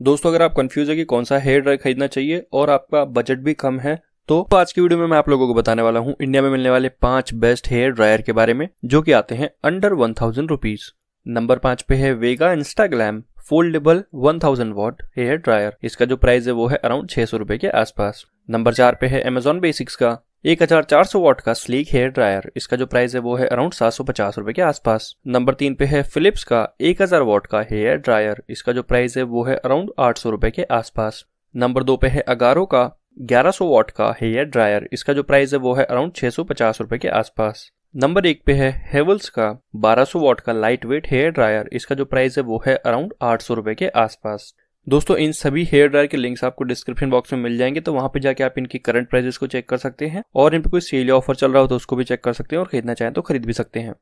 दोस्तों, अगर आप कंफ्यूज है कि कौन सा हेयर ड्रायर खरीदना चाहिए और आपका बजट भी कम है तो आज की वीडियो में मैं आप लोगों को बताने वाला हूँ इंडिया में मिलने वाले पाँच बेस्ट हेयर ड्रायर के बारे में, जो कि आते हैं under one thousand rupees number पाँच पे है Vega Instagram foldable 1000 watt hair dryer इसका जो प्राइस है वो है अराउंड छह सौ रुपए के आसपास. नंबर चार पे है अमेजोन बेसिक्स का एक हज़ार चार सौ वॉट का स्लीक हेयर ड्रायर। इसका जो प्राइस है वो है अराउंड सात सौ पचास रुपए के आसपास। नंबर तीन पे है फिलिप्स का एक हज़ार वॉट का हेयर ड्रायर। इसका जो प्राइस है वो है अराउंड आठ सौ रुपए के आसपास। नंबर दो पे है अगारो का 1100 वॉट का हेयर ड्रायर। इसका जो प्राइस है वो है अराउंड छह सौ पचास रुपए के आसपास। नंबर एक पे है हेवल्स का 1200 वॉट का लाइट वेट हेयर ड्रायर। इसका जो प्राइस है वो है अराउंड आठ सौ रुपए के आसपास। दोस्तों, इन सभी हेयर ड्रायर के लिंक्स आपको डिस्क्रिप्शन बॉक्स में मिल जाएँगे तो वहाँ पे जाके आप इनकी करंट प्राइसेस को चेक कर सकते हैं और इन पे कोई सेल ऑफ़र चल रहा हो तो उसको भी चेक कर सकते हैं और खरीदना चाहें तो खरीद भी सकते हैं।